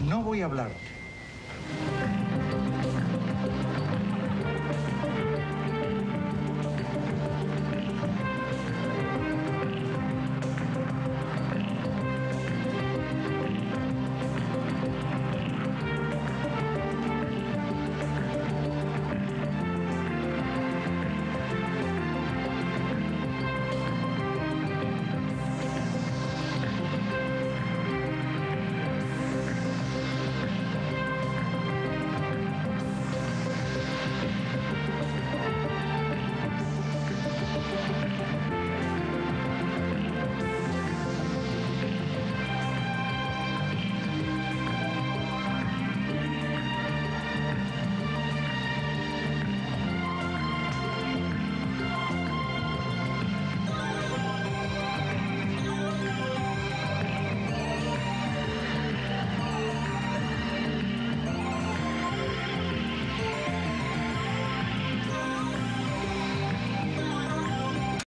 No voy a hablar.